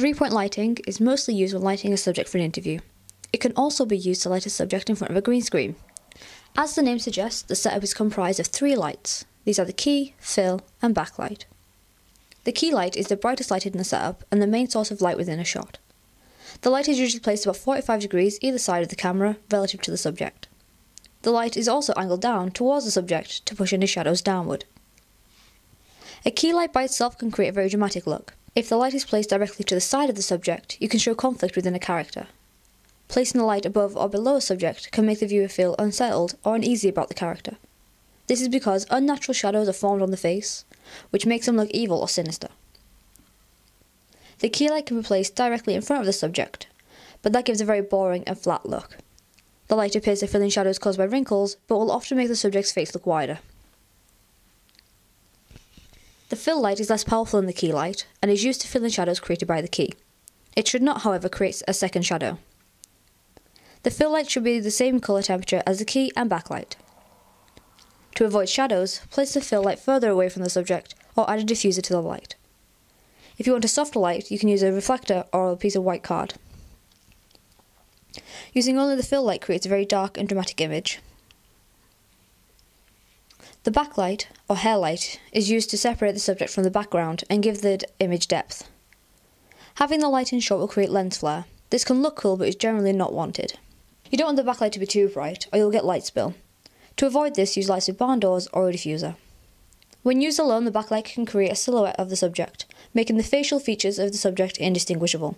Three point lighting is mostly used when lighting a subject for an interview. It can also be used to light a subject in front of a green screen. As the name suggests, the setup is comprised of three lights. These are the key, fill, and backlight. The key light is the brightest light in the setup and the main source of light within a shot. The light is usually placed about 45 degrees either side of the camera relative to the subject. The light is also angled down towards the subject to push any shadows downward. A key light by itself can create a very dramatic look. If the light is placed directly to the side of the subject, you can show conflict within a character. Placing the light above or below a subject can make the viewer feel unsettled or uneasy about the character. This is because unnatural shadows are formed on the face, which makes them look evil or sinister. The key light can be placed directly in front of the subject, but that gives a very boring and flat look. The light appears to fill in shadows caused by wrinkles, but will often make the subject's face look wider. The fill light is less powerful than the key light, and is used to fill in shadows created by the key. It should not, however, create a second shadow. The fill light should be the same colour temperature as the key and backlight. To avoid shadows, place the fill light further away from the subject or add a diffuser to the light. If you want a softer light, you can use a reflector or a piece of white card. Using only the fill light creates a very dark and dramatic image. The backlight, or hair light, is used to separate the subject from the background and give the image depth. Having the light in shot will create lens flare. This can look cool but is generally not wanted. You don't want the backlight to be too bright or you'll get light spill. To avoid this, use lights with barn doors or a diffuser. When used alone, the backlight can create a silhouette of the subject, making the facial features of the subject indistinguishable.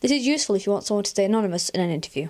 This is useful if you want someone to stay anonymous in an interview.